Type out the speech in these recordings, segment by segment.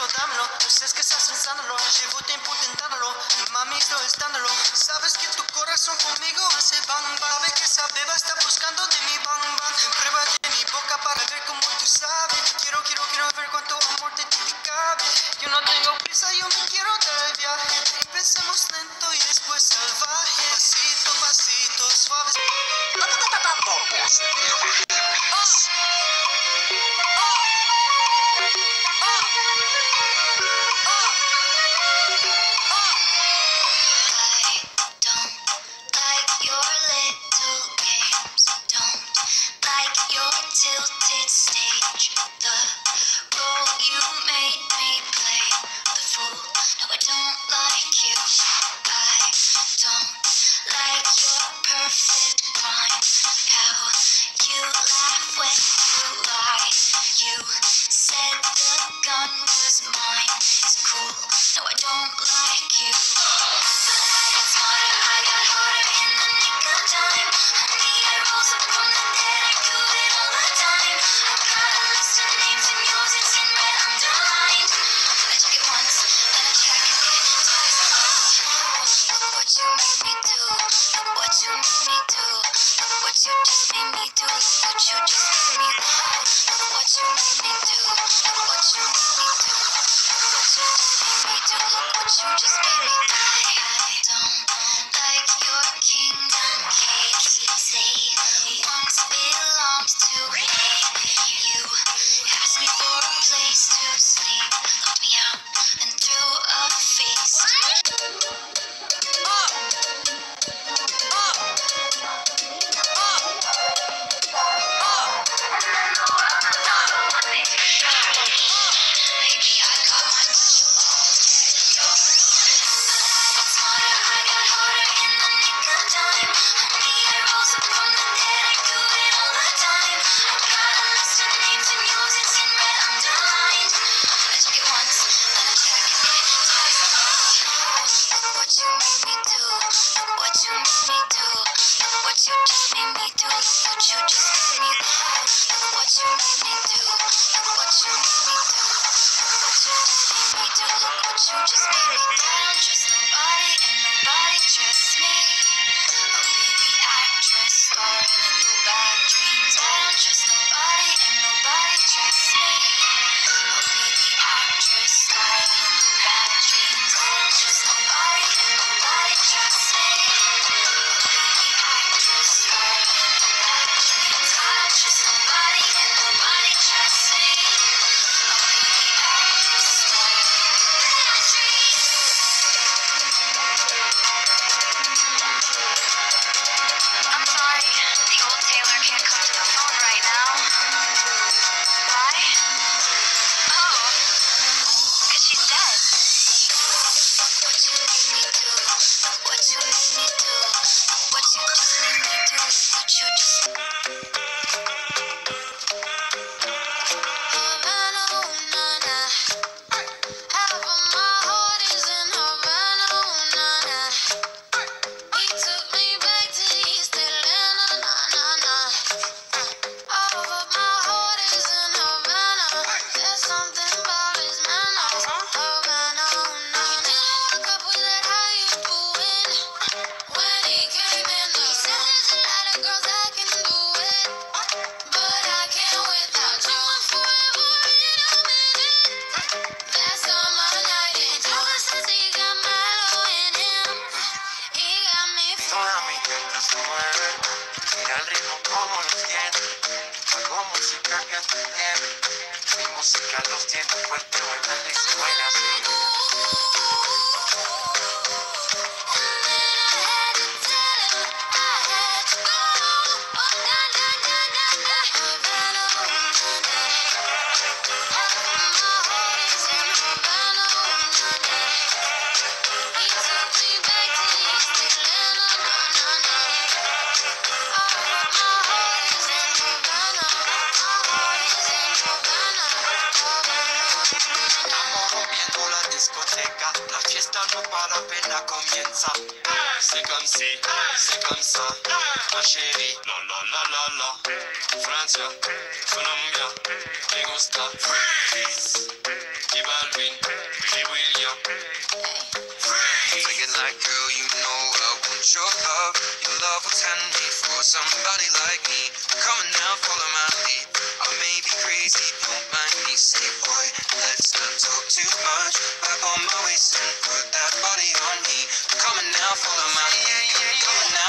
eso dámelo. Yo que estás pensándolo, llevo tiempo intentándolo, mami estoy estándolo. Sabes que tu corazón conmigo hace bang bang. Que esa beba está buscando de mi bang bang. Prueba de mi boca para ver cómo tú sabes. Quiero, quiero, quiero ver cuánto amor te cabe. Yo no tengo prisa, yo me quiero dar el viaje. Empecemos lento y después salvaje. Pasito, pasito, suave. you just made me do. What you just made me do. What you made me do. What you made me do. What you just made me do. What you just made me do. you made me do. What you made me do. What you just made me do. What you just made me do. What you made me do. What you made me do. What you just made me do. What you just made me do. Sin música los tiene fuerte, bailan y se baila así. C'est comme si, c'est comme ça, ma chérie. La la la la la. Francia, Colombia, me. Freeze. J Balvin, Willy William. Singing like, girl, you know I want your love. Your love will tend me for somebody like me. Come on now, follow my lead. I may be crazy, don't mind me. Say, boy, let's not talk too much. Back on my waist and put that body on me. Come on now, follow my lead. Come on now,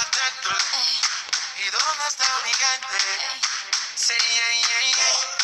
¿Y dónde está mi gente? Sí, yeah, yeah, yeah.